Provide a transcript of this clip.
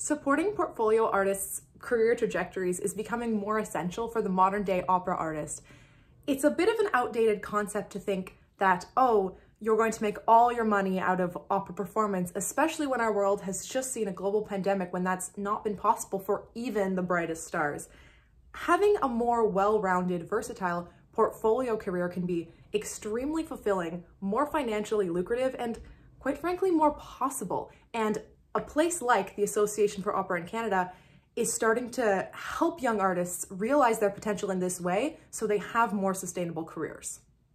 Supporting portfolio artists' career trajectories is becoming more essential for the modern day opera artist. It's a bit of an outdated concept to think that, oh, you're going to make all your money out of opera performance, especially when our world has just seen a global pandemic when that's not been possible for even the brightest stars. Having a more well-rounded, versatile portfolio career can be extremely fulfilling, more financially lucrative, and quite frankly, more possible. And a place like the Association for Opera in Canada is starting to help young artists realize their potential in this way so they have more sustainable careers.